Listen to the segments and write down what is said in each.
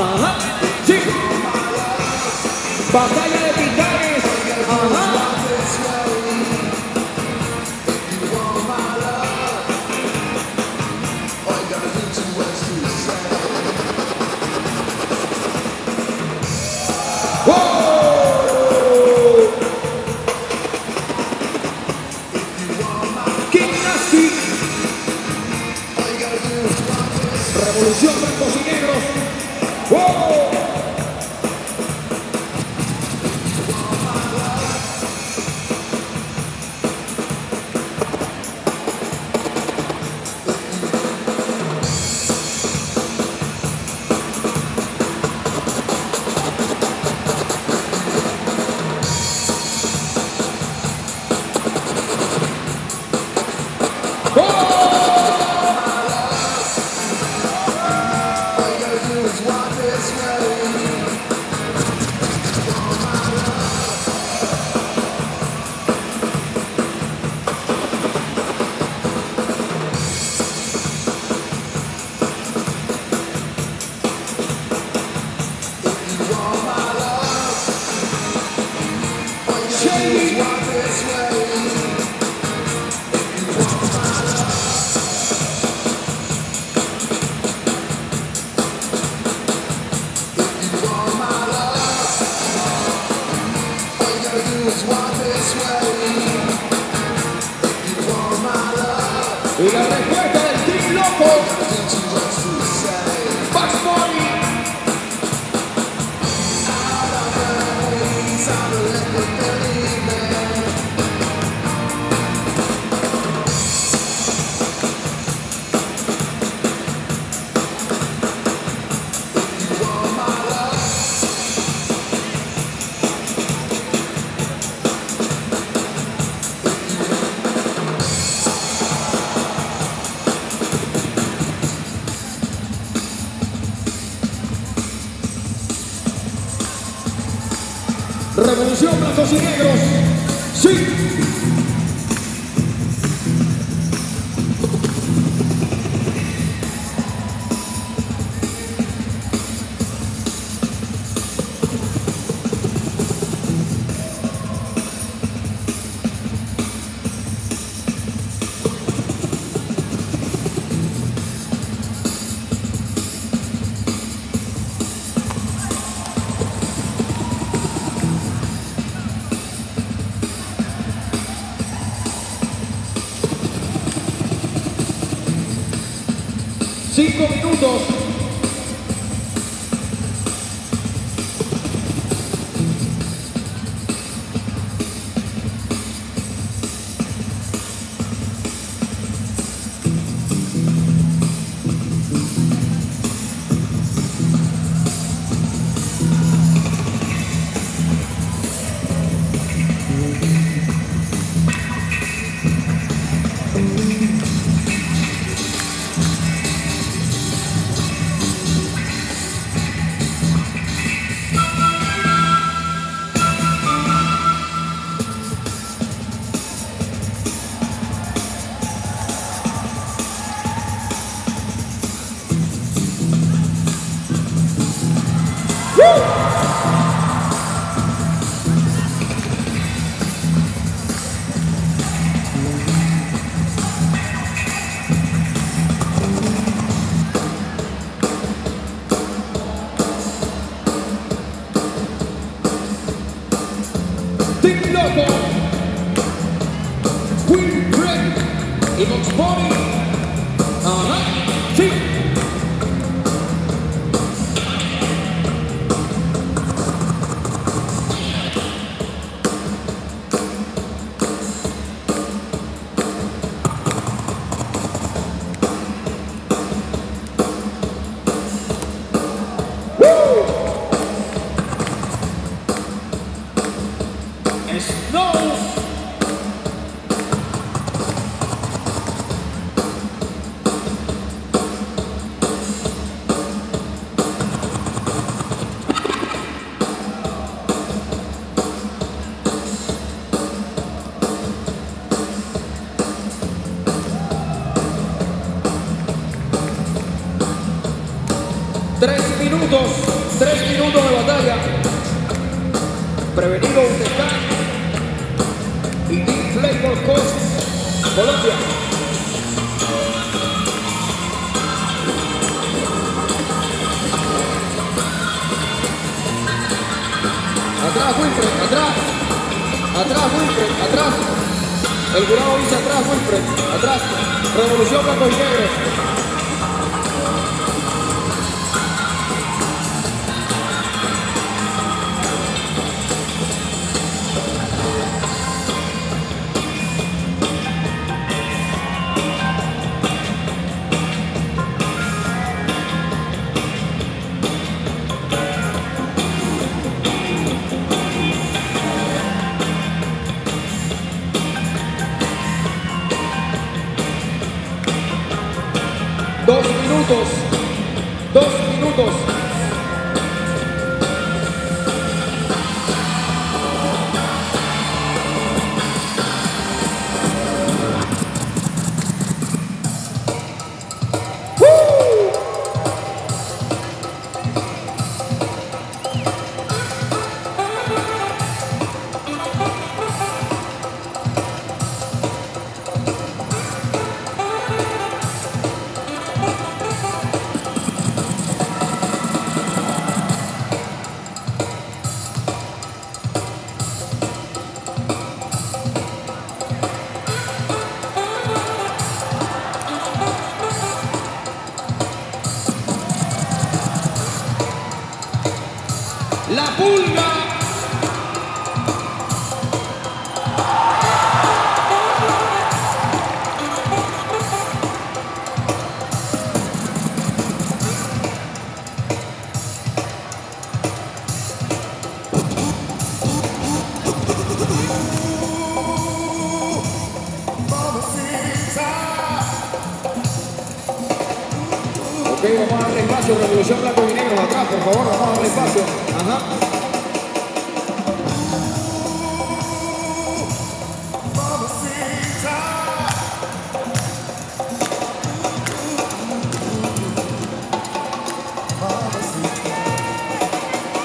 Ajá. Sí. Batalla de titanes. Nasty. Revolución blancos Revolución blancos y negros. Sí. Cinco minutos. Queen Craig, Evil Body, Alright, 19. Tres minutos, tres minutos de batalla. Prevenido un descanso. Y Deep Flavor Coast, Colombia. Atrás, Wilfred, atrás. Atrás, Wilfred, atrás. El jurado dice atrás, Wilfred, atrás. Revolución blanco y negro. Dos La pulga. Espacio, Revolución Blanco y Negro, atrás, por favor, vamos a darle espacio. Ajá.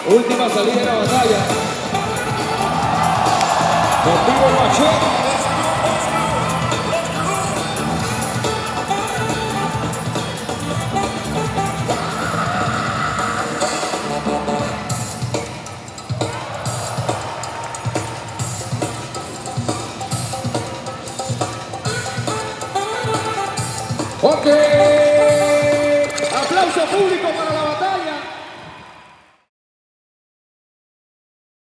Última salida de la batalla. Contigo machete. Aplauso público para la